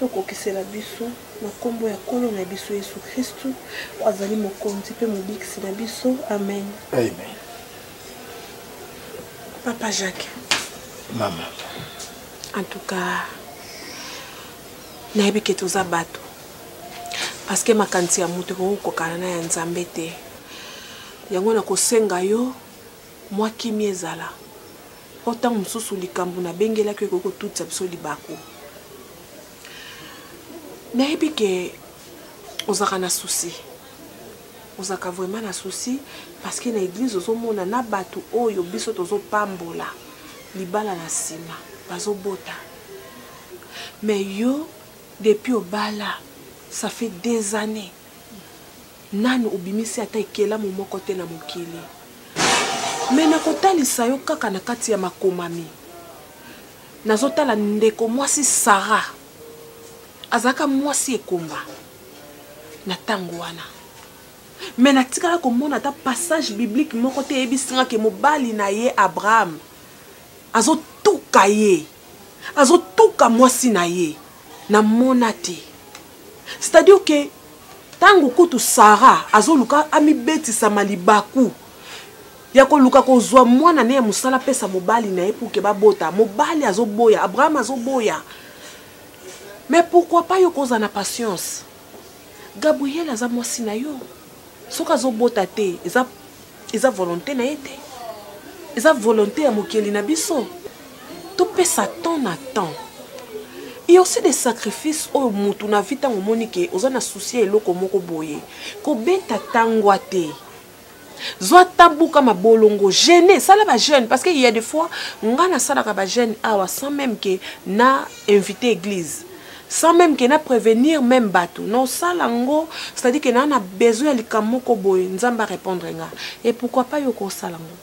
tokokisela biso na nkombo ya nkolo na biso yesu kristu oyo azali mokonzi mpe mobikisi na biso amen amen papa jacques mama en tout cas nayebi ke toza bato parce que makanisi ya moto ekoki kokokana na ya nzambe te yango nakosenga yo mwa kimi ezala mpo ntango mosusu likambo nabengelaki oyo ekoki kotutisa biso libaku nayebi ke ozalaka na susi ozalaka vraiment na souci parce que na eglise ozomona na bato oyo biso tozopambola libala na nsima bazobota mais yo depuis obala ça fait des années nanu obimisi ata ekelamu moko te na mokili me nakotalisa yo kaka na kati ya makomami nazotala ndeko mwasi sara azalaka mwasi ekomba na ntango wana me natikala komona ata passage biblique moko te eyebisi nga ke mobali na ye abraham azotuka ye azotuka mwasi na ye namona te c'est-à-dire ke ntango kutu sara azoluka amibetisama libaku ya koluka kozwa mwana ne ya mosala apesa mobali na ye puke babota mobali azoboya abraham azoboya mais pourquoi pas yo kozala na patience gabriel aza mwasi na yo soki azobota te eza, eza volonté na ye te eza volonté ya mokeli na biso topesa temps na temps et aussi des sacrifices oyo mutu na vie ntango omoni ke oza na souci ya eloko moko boye kobeta tangwa te zwa temps buka mabolongo gene sala ba jeune parce que il y a des fois nga nasalaka ba jeune awa sans même que na invité église sans même que na prévenir même bato naosala yango c'est-à-dire que naa na besoin ya likambo moko boye nzambe arépondre nga et pourquoi pas yo kosala yango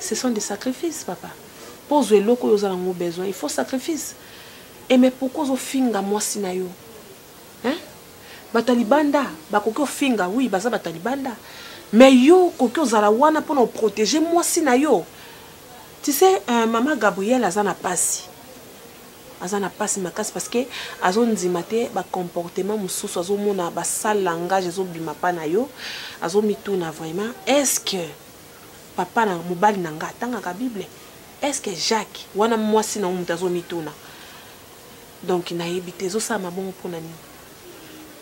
ce sont des sacrifices papa mpo ozwa eloko oyo oza nango besoin il faut sacrifice e mais pourquoi ozofinga mwasi na yo hein batalibanda bakoki ofinga oui baza batalibanda mais yo okoki ozala wana mpona oprotege mwasi na yo tu sais euh, mama gabriel aza na pasi aza na pasi makasi parce que azondima te bacomportement mosusu azomona basale langage ezobima pa na yo azomituna vraiment est ce que papa na mobali na nga atangaka bible est ce que jacques wana mwasi na yo moto azomituna donc nayebi te ezosalama bongo mpo na nini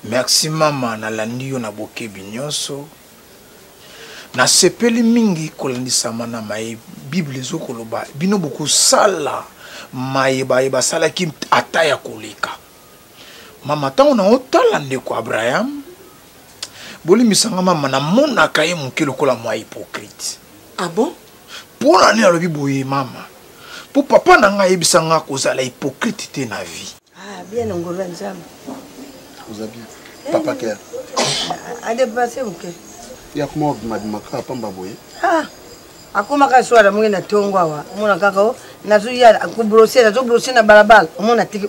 merci mama nalandi yo na bokebi nyonso nasepeli mingi kolandisama na maye bible ezokoloba bino bokosala maye baye basalaki ata ya koleka mama ntango na otala ndeko abraham bolimbisanga mama namonaka ye moke lokola mwa hypocrite ah bon mpo na nini alobi boye mama mpo papa na ngai ayebisa ngai kozala hypocrite te na vie ah, bien ngolu ya nzambe oza bien eh, papa claire adepasse ah, ah, moke ya kuma obimabimaka apamba boye akomaka so alamongi na ntongo awa omona kaka o oh, nazoya kobrose nazobrose na balabala omona tiki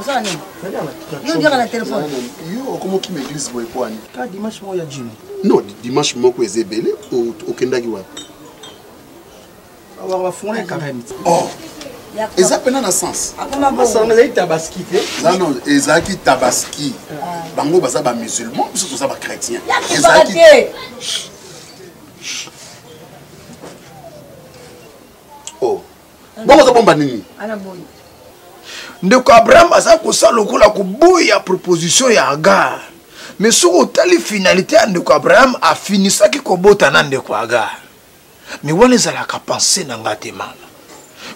osala nini yo odiaka na telefone yo okomokima eglise boye po ani ka dimanche moko ya jino non dimanche moko eza ebele okendaki wapi bafungola carême oh. eza mpena na sens non ezalaki tabaski ah. bango baza bamusulman biso toza bachrétien ezalaki bongo ozobomba nini ndeko abraham aza kosala lokola koboya proposition ya agar mais soki otali finalité ya ndeko abraham afinisaki kobota na ndeko agar mais wana ezalaka pense na ngai te mama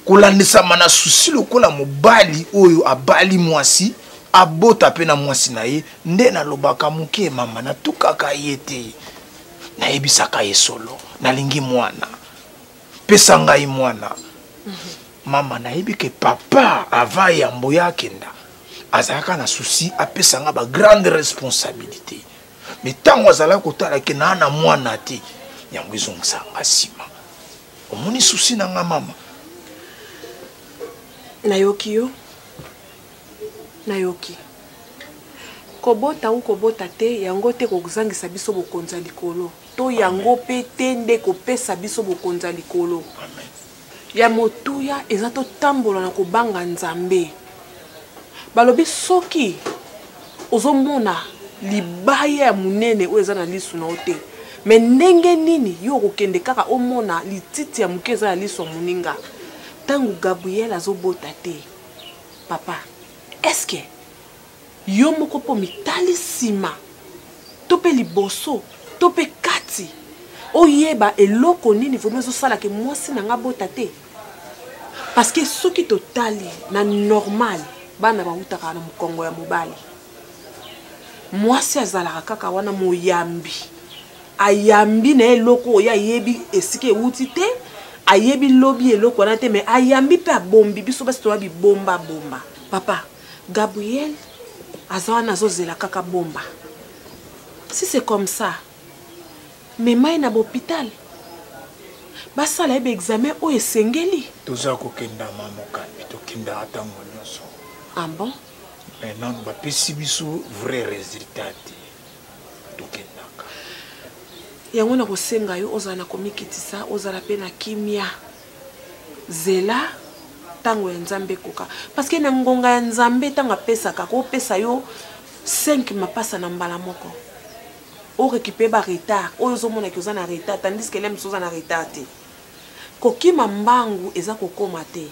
kolandisama na susi lokola mobali oyo abali mwasi abota mpe na mwasi na ye nde nalobaka moke mama natukaka ye te nayebisaka ye solo nalingi mwana pesa ngai mwana mama nayebi ke papa ava yambo ya akenda azalaka na souci apesa nga bagrande responsabilité me ntango azalaki kotala ke naa na mwana te yango ezongisa nga nsima omoni souci na nga mama nayoki yo nayoki kobota ou kobota te yango te kozangisa biso bokonzi ya likolo To yango mpe te nde ekopesa biso bokonzi ya likolo? Ya motuya eza totambola na kobanga Nzambe. Balobi soki ozomona libaya ya monene oyo eza na lisu na yo te, me ndenge nini yo okokende kaka omona lititi ya moke eza na lisu ya moninga? Ntango Gabriel azobota te, papa, eske Yo moko mpe omitali nsima to mpe liboso to mpe kati, oyeba eloko nini vraimen ezosala ke mwasi na nga abota te. Paske soki totali na normal, bana bawutaka na mokongo ya mobali. Mwasi azalaka kaka wana moyambi, ayambi na eloko oyo ayebi esika ewuti te, ayebi lobi eloko wana te, me ayambi mpe abombi biso basi toya bibomba bomba. Papa. Gabriel aza wana azozela kaka bomba. Si c'est comme ça, mema ye na bopital basala ye baexamen oyo esengeli. Toza kokenda mama Okapi, tokendaka ntango nyonso. Ah bon? Mais nanu bapesi biso vrai résultat te, tokendaka. Yango nakosenga yo ozala na komikitisa, ozala mpe na kimia. zela ntango ya nzambe ekoka parce que na ngonga ya nzambe ntango apesaka akopesa yo 5 mapasa na mbala moko orekipe ba retard oyo ozomona ke oza na retard tandis ke lems oza na retard te kokima mbangu eza kokoma te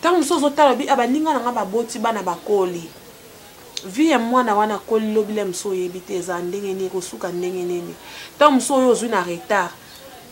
ntango mosusu ozotala bi ah, baninga na ngai baboti bana bakoli vie ya mwana wana akoli lobi lems oyebi te eza ndenge nini ekosuka ndenge nini ntango mosusu oyo ozwi na retard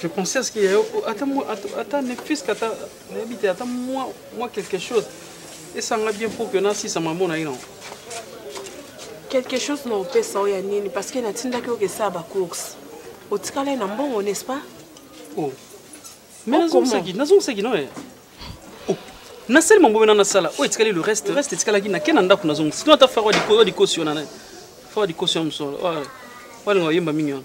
Je pensais à ce qu'il y a ata moi ata ne fils kata nayebi te ata moi moi quelque chose et ça m'a bien pour que na si ça m'a mon aïe non. Quelque chose na opesa oya nini parce que na tindaki oke sa ba course. Otikala na mbongo n'est-ce pas? Oh. Mais oh, nazo saki nazo saki non. nasali mambo mena nasala oyo etikali le reste le reste etikalaki nake na ndako nazongi sino ata faro ya likolo ya likosi wana faro ya likosi ya mosolo oyo alinga oyemba mingi wana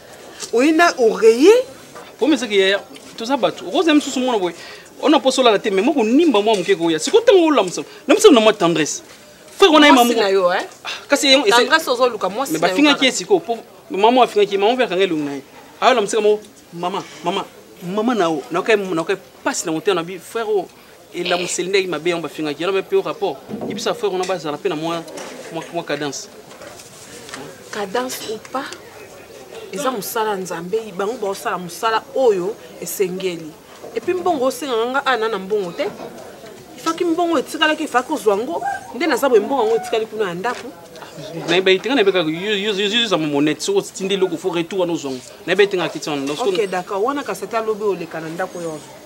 oye na oreye omesaki yaya toza bato okozala mosusu mwana boye ona mposa olala te mema konimba mwa moke koya sikoyo ntango olamusa lamusa na mwa tendresse frère wana ye mamo eh? ah, kasi bafingaki ye sikoyo mpo mama afingaki ye mama mpe akanga elongi na ye ayolamusika moko mama mama mama nao naokai mpasi na motema na bi frère elamuseli ndenge mabe yango bafingaki yango mpe rapport yebisa frère wana bazala mpe na mwa cadence cadence ou pas eza mosala ya nzambe bango baosala mosala oyo esengeli epuis mbongo osengaka nga ana na mbongo te ifaki mbongo etikalaki ifaki kozwa ngo nde naza boye mbongo yango etikali kuna ya ndako nayebi etenga nayebi kaka yoza momonete soki otindi eloko fo retour wana ozwango nayebi etenga kiti wana ok d'accord wana kasi ata lobi oleka na ndako yona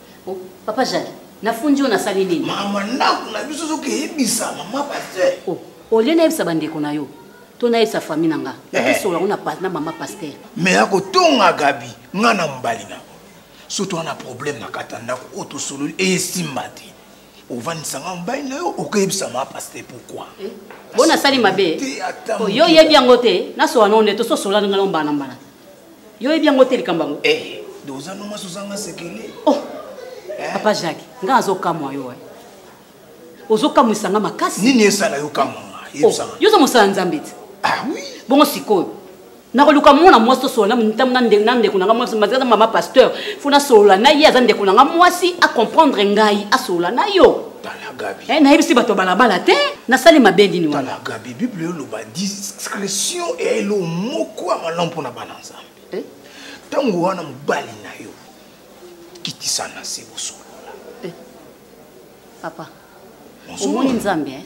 Oh, papa Jacques, na fundi on a sali nini? Mama ndaku na biso soki eyebisa mama pasteur. Oh, au lieu na yebisa bandeko na yo, to na yebisa famille na nga, na eh. biso na pas na mama pasteur. Mais ako tonga Gabi, nga na mbali na. Surtout on a problème na katanda ko to solo et simba te. ovandisa nga mobali na yo okeyebisa ma paster pourkui eh, mpo nasali mabe oh, yo oyebi yango te nasowa no nde tososola ninga no mbala mbala yo oyebi yango te likambo yango eh, de oza no mwasi ozanga sekele oh, eh? papa jacques nga azokamwa yo ozokamwisa nga makasi nini esala yo kamwa oh, yo oza mosala nzambe te ah bongo sikoyo nakoluka mwana mwasi tosolola ntango na ndeko na ngai mwasi maza aza mama pasteur fo nasolola na ye aza ndeko na ngai mwasi acomprendre ngai asolola na yo eh, nayebisi bato ya balabala te nasali mabe nini wanagabi bible eloba discrétion eya elo moko ya malamu mpo na bana nzambe eh? ntango wana mobali na yo kitisa na se bosolola eh? papa omoni nzambe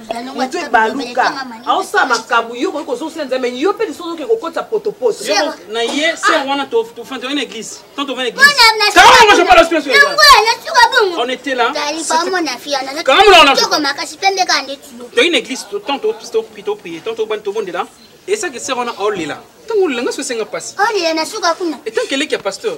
moto ebaluka aosala makambo yo koki kozongisa nzambe yo mpe lisusu oke kokotisa potopoto na ye ser ah. wana tofandi toye na église tant toye na égliseon était là toye na église tant toprie tant tobandi tobondela esaki ser wana aolela ntango olela nga sosenga mpasi etankeleki ya pasteur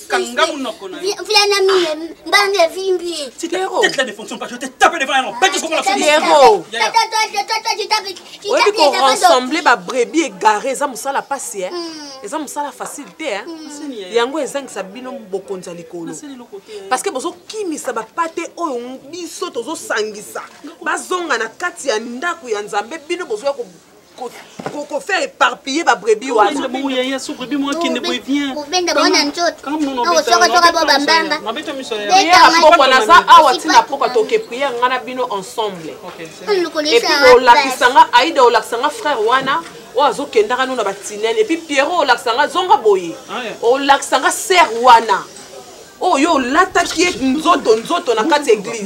kanga munoko na yo via na mine mbanga evimbi si ta tête là ne fonctionne pas je te tape devant un homme bête ce qu'on a fait Pierrot oyebi ko rassembler ba brebis égaré eza mosala pasi e hmm. eza mosala facile te hmm. yango ezangisa bino bokonzi ya likolo parce que bozokimisa bapate oyo biso tozosangisa bazonga na kati ya ndako ya nzambe bino bozoya kokofe eparpille babrebi wanaobenda bona nzotosokotoka bo bambamba naza awa ntina mpoka toke priere ngai na bino ensemble olakisa nga aida olakisa nga frère wana oyo azokendaka no na batinel epuis pierrot olakisa nga zonga boye ah, olakisa nga ser wana oyo oh, olataki ye nzoto nzoto na kati ya eglise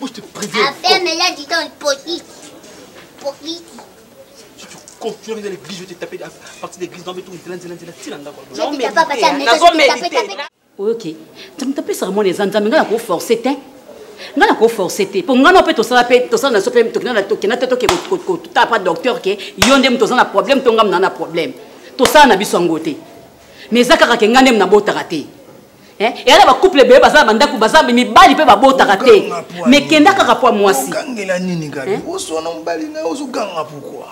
Moi, je te préviens. Affaire, mais là, dis donc, hypocrite. Hypocrite. Si tu continues dans l'église, je vais te taper à partir de l'église. Non, mais tout, c'est là, c'est là, c'est là, c'est là, c'est là. Non, mais papa, ça mérite. Ok. Tu me tapes sur moi, les anzames, là, pour forcer, t'es. nga nakoforce te mpo nga no mpe tosala mpe tosala na so mpe tokenda te toke kotala mpa docteur ke yo nde moto oza na problème to nga mna na problème tosala na biso yango te mais eza kaka ke nga nde mnabotaka te Eh, eya na bacouple ebele baza na bandako baza mibali mpe babotaka te me kenda kaka mpo ya mwasi okangela nini kaka eh? oswana mobali naye ozoganga pourkui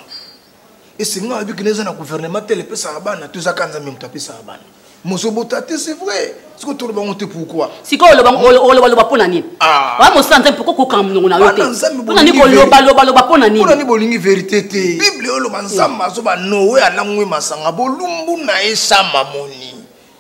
esenga oyebi kende eza na gouvernement tele epesaka bana to ezaka nzambe moto apesaka bana mozobota te c'est vrai sikoyo toloba yango te pourkui sikoyo olobaloba mpo na nini ah. wa mosala nzambe poko kokanga monoko na yo te mpo na nini kolobalobaloba mpo na nini mpo na nini bolingi verité te bible oloba nzambe azoba noe alangwi masanga bolumbu na ye sama moni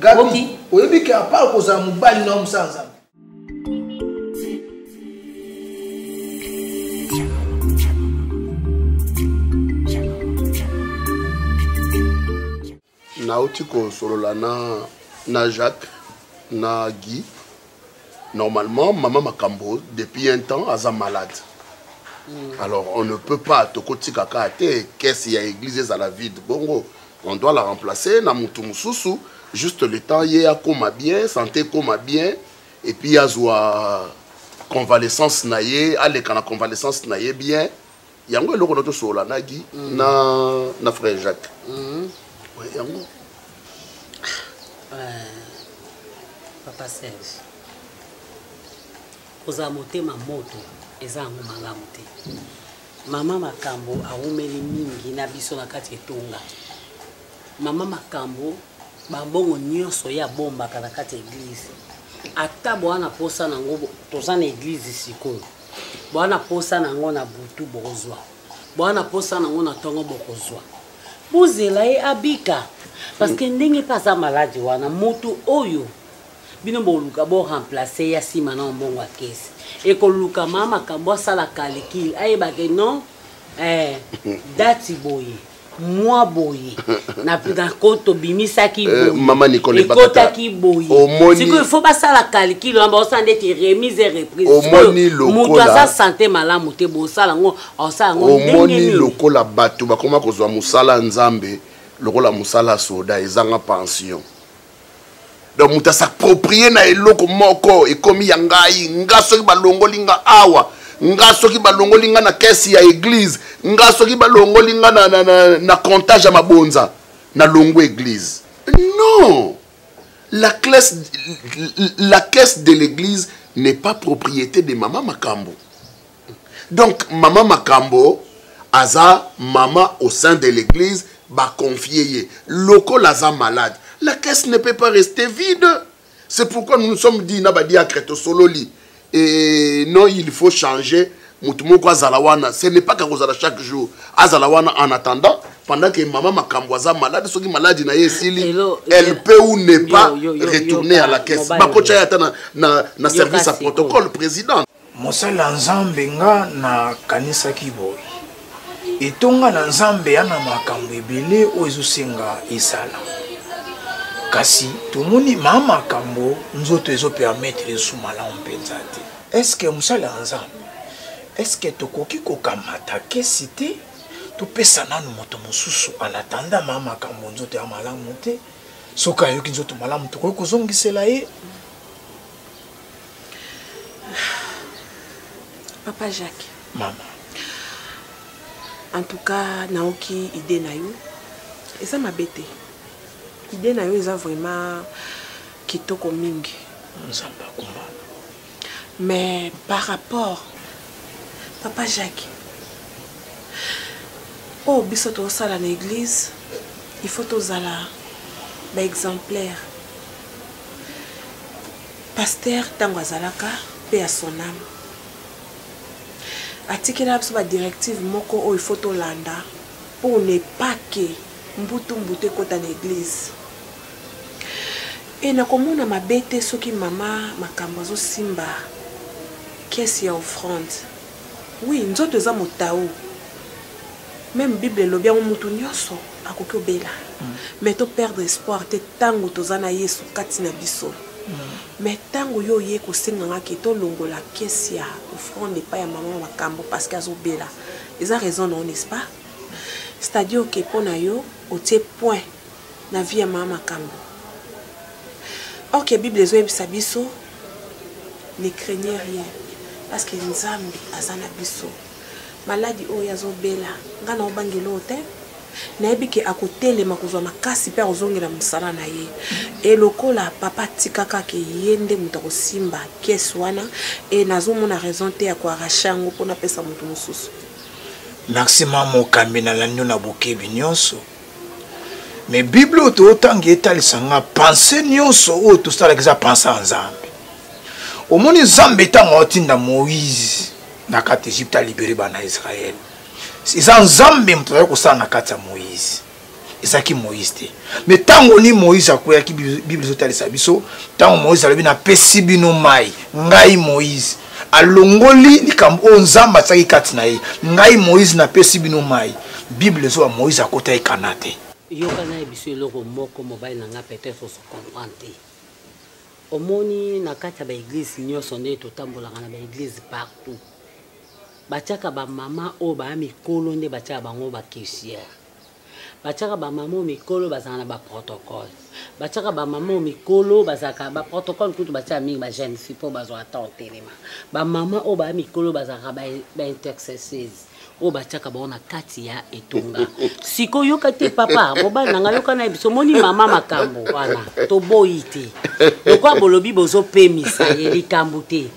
Gabi, oyebi ke apart kozala mobali na yo mosala nzambe nauti kosolola na, na jacques na guy Normalement, maman Makambo, depuis un temps, aza malade. Mm. Alors, on ne peut pas, toko tika ka te, caisse ya église est à la vide. Bongo, on doit la remplacer, na mutu mususu, juste le temps, ye a koma bien, santé koma bien, et puis azwa convalescence na ye, aleka na convalescence na ye bien. yango eloko na tosolola na gi mm. na, na frère jacques mm. ouais, yango euh, papa serge kozala motema moto eza yango malamu te mama makambo awumeli mingi na biso na kati etonga mama makambo bambongo nyonso ye abombaka na kati ya eglize ata boa na mposa na yango toza na eglize sikoyo boa na posa na yango na butu bokozwa boa na posa na yango na ntongo bokozwa bozela ye abika parce que ndenge mpe aza maladi wana moto oyo bino boluka boremplace ya nsima na mbongo ya kesi ekolukama makambo asala calcule ayebake non eh, dati boye mwa boye na nako tobimisaki eh, boye mama Nicole ekotaki boye omoni sikoyo il faut basala calcul wana baosala ndeti remise et reprise omoni lokola moto aza sante malamu te bosala yango aosala yango omoni lokola bato bakoma kozwa mosala nzambe lokola mosala soda ezanga pension donc moto asaproprie na eloko moko ekomi ya ngai nga soki balongoli nga awa nga soki balongoli nga na kesi ya eglize nga soki balongoli nga na, na, na, na comptage ya mabonza nalongwa eglize non la, classe, la caisse de l'église n'est pas propriété de mama makambo donc mama makambo aza mama au sein de l'église baconfie ye lokola aza malade la caisse ne peut pas rester vide c'est pourquoi nous nous sommes dit na badiacre tosololi et non il faut changer moto moko azala wana ce n'est pas kakozala chaque jour azala wana en attendant pendant que mama makambo aza malade soki maladi na ye esili elle peut ou ne pas retourner à la caisse bakotya ye ata na, na, na service ya protocole président mosali ya nzambe nga nakanisaki boye etonga na nzambe ya na makambo ebele oyo ezosenga esala kasi tomoni maa makambo nzoto ezopermetre esu malamu mpenza te eske mosali ya nzambe eske tokoki kokamata kesi te topesa nanu moto mosusu anatanda maa makambo nzoto ya malamu te soki ayoki nzoto malamu tokoki kozongisela ye papa jacques mama en tout cas naoki idée na yo eza mabe te idée na yo eza vraiment kitoko mingi nzambe akumba mais par rapport papa jacques oyo oh, biso tozosala na église il faut tozala baexemplaire Pasteur tango azalaka pe à son âme. Atikela biso ba directive moko oyo faut tolanda pour ne pas que mbutu mbutu ekota na église. Et nakomona mabe te soki mama makambo azosimba caisse ya offrande. Oui nzoto eza motau meme bible elobi yango mutu nionso akoki obela mais to perdre espoir te tango toza na yesu kati na biso mais tango yo oye kosenga nga ke tolongola kesi ya offrande epai ya mama makambo parce que azobela eza raison na yo n'est ce pas c'est à dire ke mpo na yo otie point na vie ya mama makambo or que bible ezoyebisa biso ne craignez rien parce que nzambe aza na biso maladi oyo azobela ngai na obangela oyo te nayebi ke akotelema kozwa makasi mpe akozongela mosala na ye e lokola papa atikaka ke ye nde moto akosimba kese wana e nazomona raison te ya koarashe yango mpo napesa moto mosusu merci mama okambi na lando na bokebi nyonso me bible oyo tootanga etalisa nga pense nyonso oyo tosalaka eza pense ya nzambe omoni nzambe ntango aotinda moïse na kati egypte alibere bana israel eza nzambe moto azali kosala na kati ya moïse ezalaki moïse te me ntango ni moïse akweyaki bible ezotalisa biso ntango moïse alobi napesi bino mai ngai moïse alongoli likambo oyo nzambe atiaki kati na ye ngai moïse napesi bino mai bible ezoba moïse akota ye kana te yoka na ye biso eloko moko mobali na ngai peut-être osocomprendre te omoni na kati ya baeglize nyonso nde totambolaka na baeglize partout batiaka bamama oyo baya mikolo nde batiaka bango bakesiere batiaka bamama oyo mikolo bazalaka na baprotocole batiaka bamama oyo mikolo bazalaka baprotocole kutu batiaka mingi bajeune fi mpo bazwaka temps otelema bamama oyo baya mikolo bazalaka baintercesseuse oyo batiaka bango na kati ya etonga siko yoka te papa mobali na ngai yoka na ye biso omoni mama makambo wana toboyi te lokola bolobi bozopemisa ye likambo te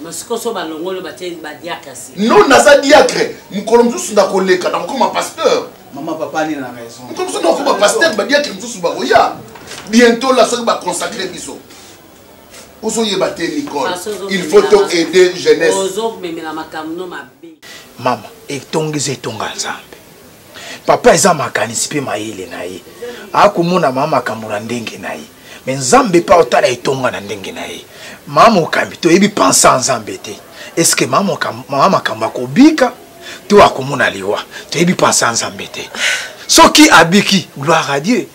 masikoso balongolo batie badiakasi non naza diacre mokolo mosusu nakoleka nakokoma pasteur mama papa nini na raison mokolo mosusu nakokoma pasteur badiacre mosusu bakoya bientôt la soki baconsacre biso ozoyeba te nicole il faut to aider jeunesse mama etongisa etonga nzambe papa eza makanisi mpe mayele na ye akomona mama makambo na ndenge na ye me nzambe mpe otala etonga na ndenge na ye mama mokambi toyebi pense ya nzambe te eske mama makambo akobika to akomona liwa toyebi pense ya nzambe te soki abiki gloire à dieu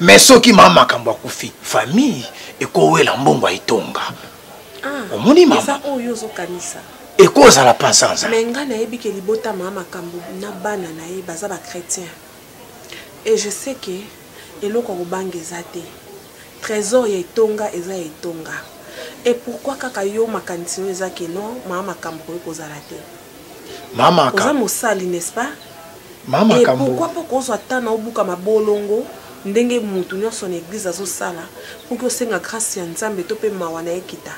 mais soki mama makambo akufi famille ekowela mbongo ya itonga ah, omoni mama oyo ozokanisa ekozala pansanza mais ngai nayebi ke libota mama makambo na bana na ye baza bachrétien et je sais ke eloko ya kobanga eza te trésor ya etonga eza ya etonga et pourquoi kaka yo makanisi oyo eza ke non mama makambo koki kozala te mama oza mosali n'est-ce pas mama eh, kambo pourquoi po kozwa temps na obuka mabolongo ndenge mutu nyonso na église azosala mpo ki osenga grâce ya nzambe to mpe mawa na ekita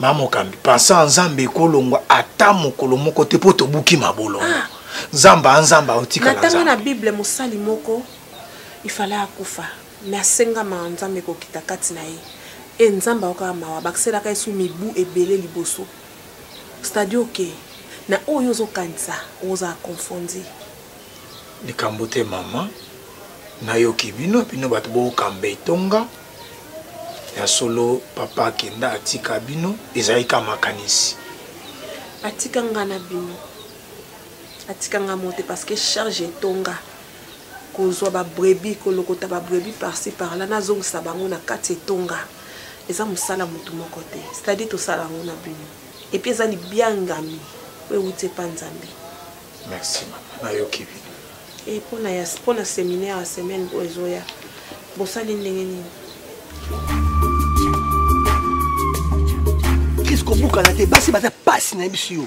mama okambi pensa ya nzambe ekolongwa ata mokolo moko te mpo tobuki mabolongo ah. nzambe anzambe aotikala natanga na bible mosali moko ifale akufa me asengama ya nzambe ekokita kati na ye e nzambe aokaka mawa bakiselaka yesu mibu ebele liboso c'est-à-dire oke na oyo ozokanisa ozala confondi likambo te mama nayoki bino bino bato bokamba etonga ya solo papa akenda atika bino ezali ka makanisi atika nga na bino atika nga mo te parce que charge etonga kozwa babrebi kolokota babrebi parci par là nazongisa bango na kati etonga eza mosala motu moko te c'est-à-dire tosala yango na bino epuis eza libiangami oyo euti epa nzambe merci nayoki bino e mpona ya mpona seminaire ya semaine oyo ezoya bosali ndenge nini kiskobuka na te basi baza pasi na ye biso yo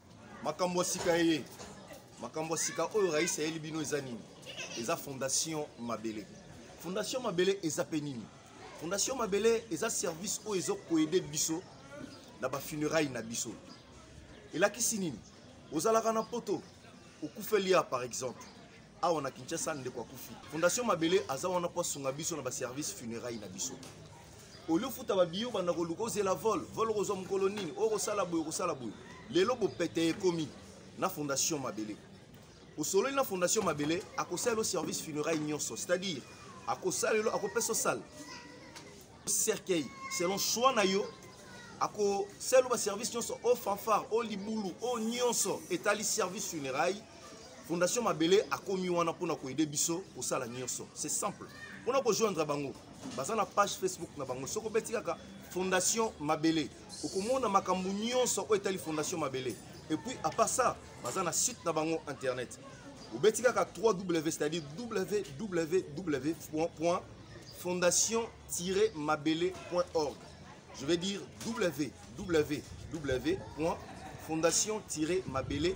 makambo ya sika eye makambo ya sika oyo rais ayeli bino eza nini eza fondation mabele fondation mabele eza mpe nini fondation mabele eza service oyo ezokoede biso na bafunerai na biso elakisi nini ozalaka na poto okufeli ya par exemple awa na kinshasa ndeko akufi fondation mabele aza wana mpo asunga biso na baservice funéraille na biso olie ofuta babiyo banda koluka ozela vol vol okozwa mokolo nini oyo okosala boye okosala boye lelo bopete ekomi na fondation mabele osololi na fondation mabele akosala yo service funéraille nyonso c'est-à-dire akosala yo akopesa osala cercueil selon choix na yo akosala yo baservice nyonso o fanfare o libulu o nyonso etali service funéraille fondation mabele akomi wana mpona koyede biso kosala nyonso c'est simple mpona kojoindre bango baza na page facebook na bango soki obeti kaka fondation mabele okomona makambo nyonso oyo etali fondation mabele et puis à part ça baza na site na bango internet obeti kaka 3w c'est-à-dire www fondation mabele org je vais dire www fondation mabele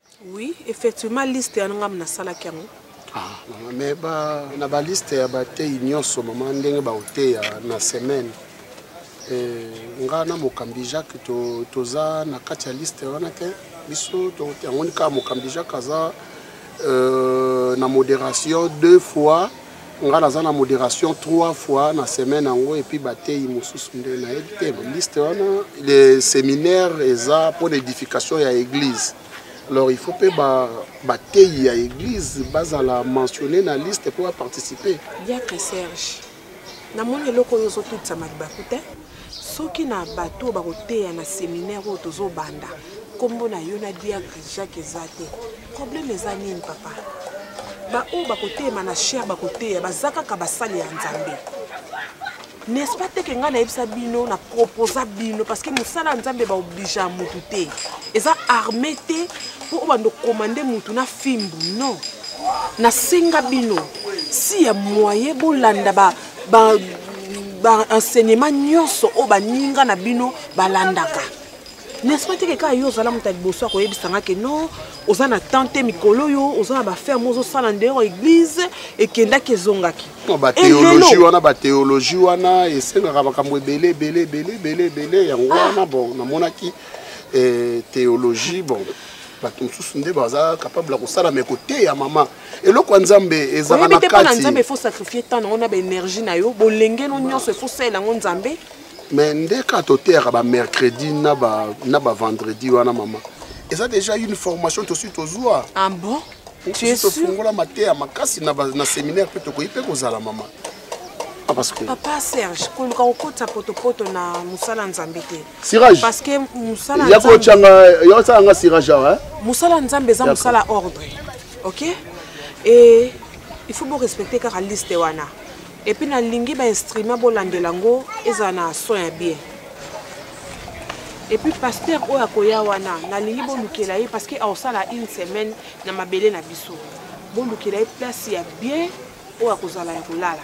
Oui, effectivement, liste ya ngam na salaki yango. Ah, maman, mais ba na ba liste ya ba tei nyonso maman ndenge ba oteya na semaine. Eh, nga na mokambi Jacques to toza na kati ya liste wana te. Biso to yango ni ka mokambi Jacques aza euh, na moderation deux fois nga naza na modération trois fois na semaine yango epuis bateyi mosusu nde nayebi te liste wana le séminaire eza mpo na édification ya église alors il faut mpe bateyi ya église bazala mentionne na liste mpo baparticipe diacre serge namoni eloko oyo ozotutisa malibaku te soki na bato oyo bakoteya na seminaire oyo tozobanda nkombo na yo na diacre jacques eza te probleme eza nini papa baoyo bakoteyema na chere bakoteya baza kaka basali ya nzambe n'est-ce pas te ke ngai nayebisa bino na proposa bino parce que mosala ya nzambe baobligea motu te eza arme te mpo oyo bando komande motu na fimbu non nasenga bino si ya moye bolanda ba ba ba enseignement nyonso oyo baninga na bino balandaka n'est-ce pas te ke kaka yo ozala moto ya liboso akoyebisa nga ke non oza na temps te mikolo oyo oza na baferme ozosala ndeyoko église ekendaki ezongaki batheologie wana batheologie wana esengaka makambo ebele ebele ebele ebele ebele yango ah. wana bon namonaki eh, theologie bon bato mosusu nde baza capable ya kosala me koteya mama eloko ya nzambe ezalaka na kati na nzambe faut sacrifier temps nango na baénergie na yo bolenge no nyonso faut salela yango nzambe mais nde kaka toteyaka bamercredi na bavendredi ba wana mama eza déjà une formation tosi tozwa ah bon tofungola mateya makasi na séminaire mpe tokoki mpe kozala mama ah, papa serge koluka kokotisa potopoto na mosala nzambe te sirage parce que musala ya ko changa yo sala nga sirage hein musala nzambe eza musala ordre OK et il faut bo respecter kaka liste wana et puis na lingi ba instrument bo landela ngo eza na son ya bien et puis pasteur oyo akoya wana na lingi bo lukela ye parce que au sala une semaine na mabele na biso bo lukela ye place ya bien oyo akozala ya kolala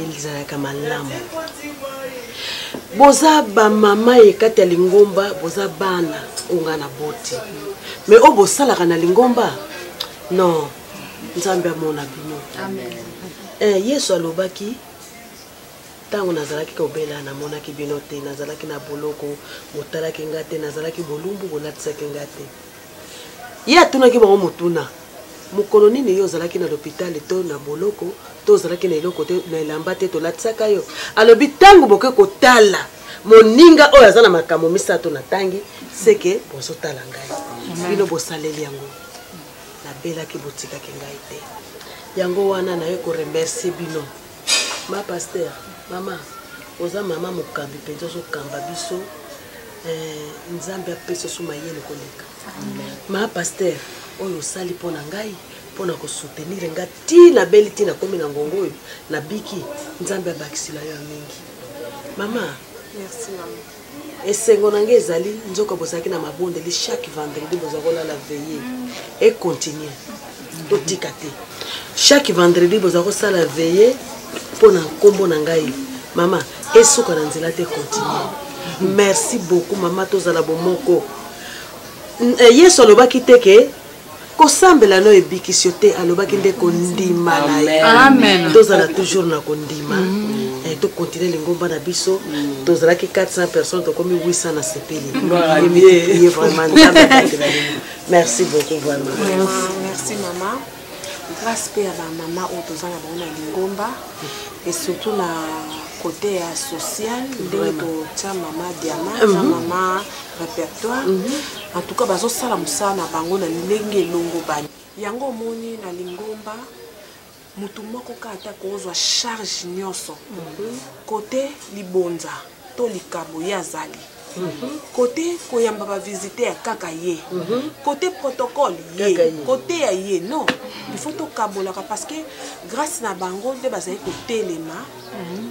elizalaka malamu boza bamama ye kati ya lingomba boza bana oyo ngai naboti me oyo bosalaka na lingomba non nzambe amona bino eh, yesu alobaki ntango nazalaki kobela namonaki bino te nazalaki na boloko botalaki ngai te nazalaki bolumbu bolatisaki ngai te ye atunaki bango motuna mokolo nini yo ozalaki na lopitale to na boloko to ozalaki na eloko te na elamba te tolatisaka yo alobi ntango boke kotala moninga oyo aza na makambo misato na ntangi seke bozotala ngai bino bosaleli yango nabelaki botikaki ngai te yango wana naye koremercie bino ma pasteur mama oza mama mokambi mpenza ozokamba biso eh, nzambe apesa so mayele koleka ma pasteur oyo osali mpo na ngai mpo na kosoutenir nga ti nabeli ti nakomi na ngongo oyo nabiki nzambe abakisila yo ya mingi mama Merci, maman. esengo na ngai ezali nzoka bozalaki na mabondeli chaque vendredi boza kolala veille econtinue totika te chaque vendredi boza kosala veille mpo na nkombo na ngai mama esuka na nzela te continue merci beaucoup mama tozala bomoko eh, yesu alobaki te ke kosambela no ebikisi yo te alobaki nde kondima na ye tozala toujours na kondima mm. eh, tokontinue lingomba na biso mm. tozalaki 400 personnes tokomi 800 na sepeli ye vraiment merci beaucoup vraiment merci mama grâce mpe ya bamama oyo toza na bango na lingomba et surtout na côté ya social ndenge totya mama diama na mama repertoire mm -hmm. en tout cas bazosala mosala na bango na ndenge elongobani yango omoni na lingomba motu moko kaka ata kozwa charge nyonso mm -hmm. kote libonza to likambo ye azali kote mhm. koyamba bavisitere kaka ye kote mhm. protocole ye koteya ye non il faut tokabolaka parce que grâce na bango nde bazali kotelema mhm.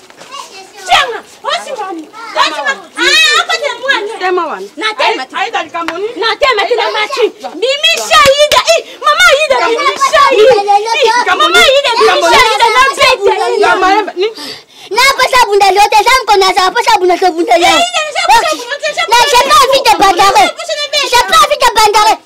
napesa bunda leo te eza mokona azala posa bunda tobunda leo na j'ai pas envie de bandare j'ai pas envie de bandare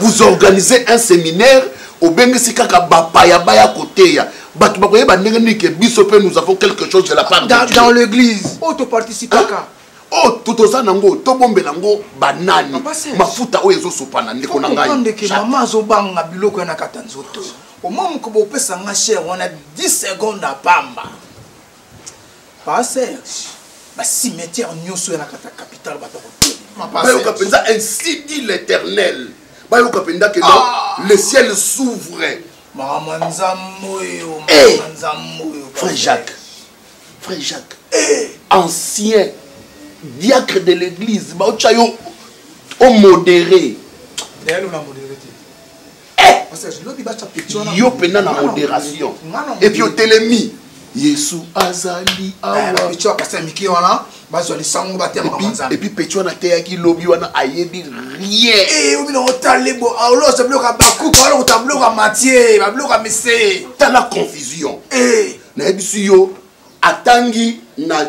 vous organisez un séminaire obengisi kaka bapaya baya koteya bato bakoyeba ndenge nini ke biso mpe nous avons quelque chose de la part dans, de dans l'église oyo oh, toparticipaka hein? oyo oh, to toza nango tobombela yango banani mafuta oyo ezosopana ndeko na ngaimama azobanga biloko ya na kata nzoto omwa mokobo opesa nga chere wana 10 seconde apamba Pa Serge, ba cimetière nyoso ya na kata capitale bato kotelema. Bayoka penza ainsi dit l'Éternel. Bayoka penza que ah! le ciel s'ouvre. Mama Nzambe oyo, mama eh! Nzambe oyo. Frère Jacques. Frère Jacques. Eh! Ancien diacre de l'église, baocha yo au modéré. D'ailleurs, on a modéré. eh! yo mpena na modération epuis otelemi yesu azali awaepui eh, pecho wana ateyaki lobi wana ayebi rientala eh, confusion eh. nayebisi yo atangi na,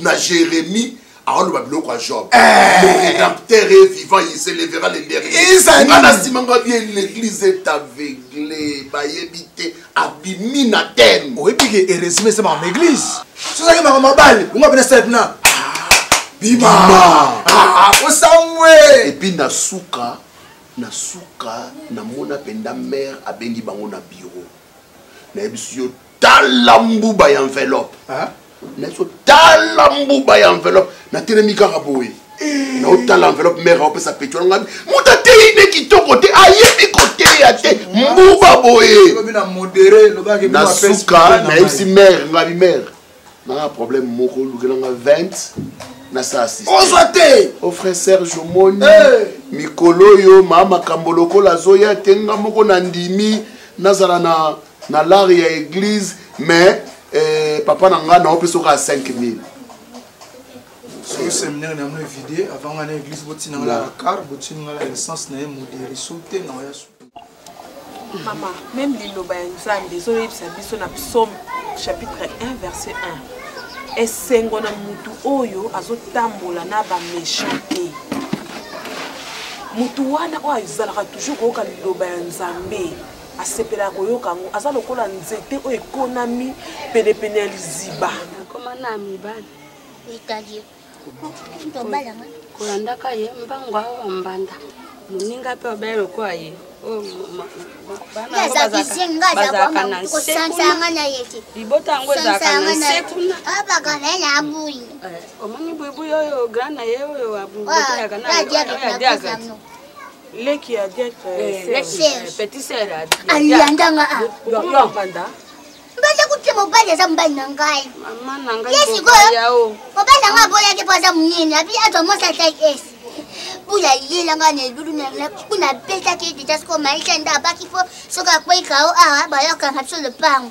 na jérémie aoloba biloko ya job eh. le rédacteur est vivant il se levera le derniernga na nsima nga bie l'église est aveugle bayebi te abimi na teme oyebi ke eresime ese mama église sozaki mama mabale onga pena setna ah, bima ah, ah, osangwe epuis na suka na suka namona mpenza mare abengi bango na biro nayebisi yo tala mbuba ya enveloppe nazo tala mbuba ya enveloppe natelemi kaka boye eh. naotala enveloppe mare aopesa peti wana ngabi moto ateyi nde kitoko te ayebi koteya te mbuba boye na suka nayebisi mare ngabi mare nanga problème moko olukela nga 20 nasala ozwa te o oh, frère serge omoni eh. mikolo oyo maa makambo lokola azoya te nga moko nandimi nazala na na lari ya eglise mais eh, papa na ngai naopesa okaa 5000 soki seminaire na yango evide avant ngai na eglise botina ngai na car botini ngai na essence na ye moderiso te na oya su mama meme liloba ya nzambe ezoyebisa biso na psaume chapitre 1 verset 1 esengo na motu oyo azotambola na baméchant te motu wana oyo azalaka toujours koyoka liloba ya nzambe asepelaka koyoka yango aza lokola nzete oyo ekonami penepene ya liziba kolandaka ye mbango awa mbanda moninga mpe obele lokola ye libota yango ezalaka na nse kuna omoni buibui oyo grand na ye oyo aboyaka na leki ya diak petit sœur aliyanda nga mpanda mbanda kutie mobali aza mobali na ngai ye sikoyo mobali na ngai aboyaki mpo aza monene abi ato amosi ataki esi bula lela ngai na elulu nanga kuna abetaki deja sikoyo maisha nde abaki mpo soki akwei kao awa bayokanga biso lopango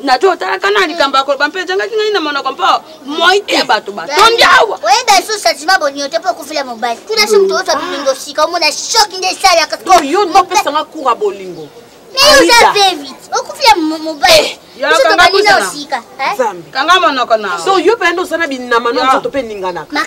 na to otalaka na likambo ya koloba mpe ejangaki ngai na monoko mpo moi te bato batondi awa oyeba esu santima boningo te mpo okufela mobali kuna se moto ozwa bolingo sika omona shoki nde esalaka yo nopesanga kura bolingo mais oza vevite okufela mobali kanga monoko na so yo mpenza oza na binama na nzoto mpe eninganaka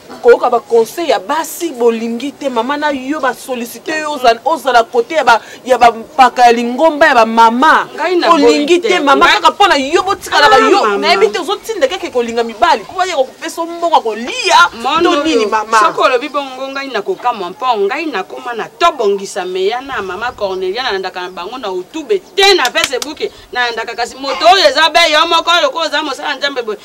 koyoka ba conseil ya basi bolingi te mama na yo ba solliciter yo ozala kote ya ba ya ba paka ya lingomba ya ba mama olingi te mama kaka pona yo botikala ba yo ah, nayebi te ozotinda kaka kolinga mibali po bayaka kopesa mbongo kolia to nini mama soki olobi bongo ngai nakokamwa mpo ngai nakoma na tobongisa meya na mama cornelia nalandaka na bango na utube te na facebook nalandaka kasi moto oyo eza be yo moko lokola oza mosala nzambe boye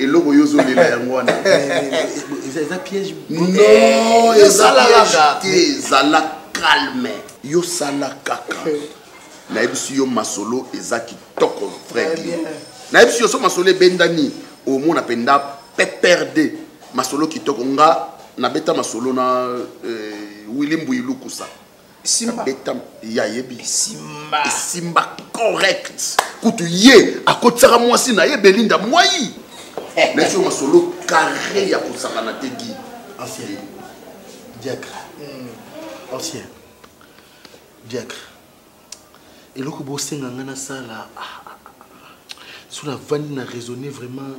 eloko yo ozolela yango wana eza piège non eza piège te ezala calme yo sala kaka nayebisi yo masolo eza kitoko vredi eh nayebisi yo so masolo ebendani omona mpenza pprd masolo kitoko nga nabeta masolo na eh, willi mbuilukusa Simba. Betam, ya yebi. Simba. Simba correct. Kutu ye akotisaka mwasi na ye Belinda mwai. Mais sur masolo carré ya kosakana te Guy. Ancien. Diacre. Hmm. Ancien. Diacre. eloko bosenga ngai nasala ah, ah, ah, ah. so navandi na raisonne vraiment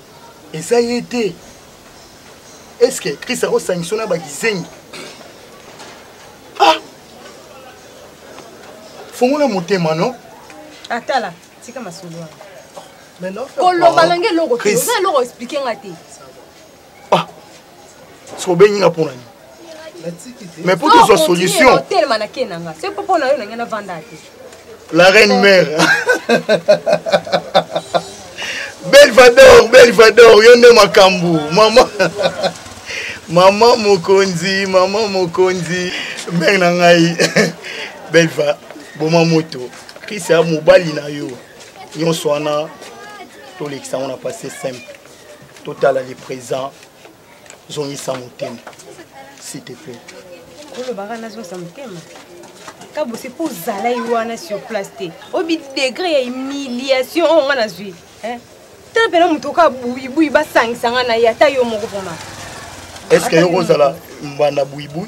eza ye te est ce que christ akosangisa na bakizengi ah fongola motema no atala ah, tika masolo wana koloba nange eloko te oza eloko explike nga te soki obengi nga mpo na nini mais mpo tozwa solution la reine mère belvador belvador yo nde makambo mama mama mokonzi mama mokonzi mare na ngai belva boma moto krista mobali na yo nyonso wana tolekisa yango na passe simple totala le présent zongisa motema s'il te plaît olobaka nazongisa motema kabusi mpo ozala ye wana sur place te obi degre ya humiliation oyo nga nazwi tala mpena moto oka buibui basangisa nga na ye ata yo moko mpona estce yo kozala mbanda buibui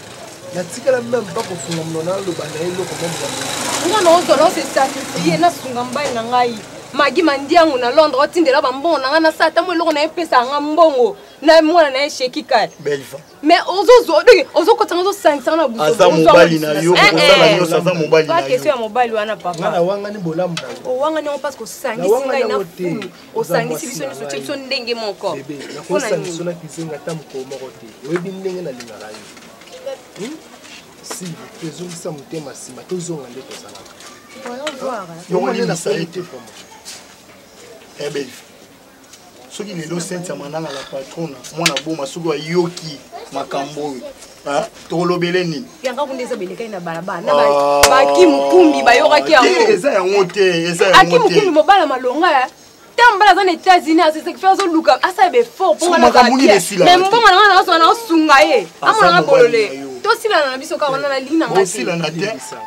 natikala meme mpa kofunga mono naloba na ye eloko nga naozala osesakrifie nasunga mbai na ngai magi mandiango na londre otindela bambongo na ngai nasala ntango eloko na ye mpesaka nga mbongo na mwana na ye sheki kale mais ozokotanga ozosangisanga na buzoaza mobali na yo eh, okosala eh. nyonso aza mobali na yo question ya mobali wana papa owangani bolamu owangani yango parce kosangisi ngai na fulu osangisi biso nyonso tie biso ndenge moko nakosangiso na kizenga ata mokolo moko te oyebi ndenge nalingaka yo hmm? si tozongisa motema nsima tozonga nde tozalaka ebeli soki lelo sentia mananga la patrona mwana boma soki ayoki makambo oyo tokolobele nini yanga kuna eza belekani na balabala na ah. baki mokumbi bayokaki yango eza yango te eza yango te aki mokumbi mobala malonga ya ntango mobali aza na états-unis aseseki fe azoluka asala befort mpo ngana mais mbongo na ngana nasunga ye amonanga bolole tosilana na biso kaka wana nalingi na ngai te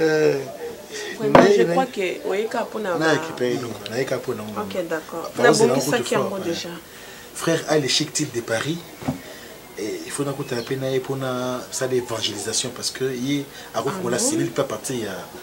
euh, je crois que oyeka mpona nayeka mpona nabongisaki yango déjà frère a le chic type de paris eh, il faut nakutana mpe na ye mpona sala évangélisation parce que ye akoki kola ah cellule mpe à partir ya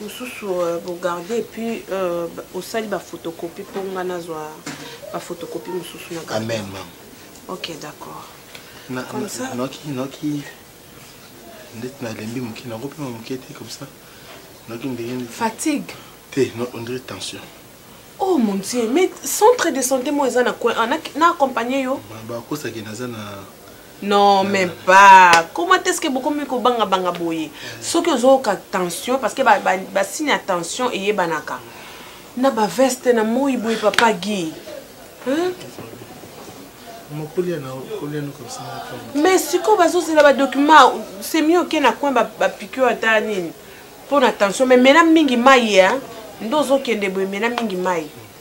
mosusu euh, bogarde epuis euh, osali bafotokopi mpo ngai nazwa bafotokopi mosusu na amen mam ok d'accord comme ça noki noki ndeti nalembi moke nakopema moke te comme ça noki ndenge fatigue te on dirait tension oh mon dieu mais centre de santé moi eza na coin ah, na accompagne yo bakosaki naza na non même pas comment est ce que bokomi kobangabanga boye soki ozoyoka tension parce que basigne ya tension eyebanaka na baveste na moi boye papa gi mais sikoyo bazozela badocument c'est mieux oke na coin bapikio ata nini mpo na tension mais mela mingi mai nde ozokende boye mela mingi mai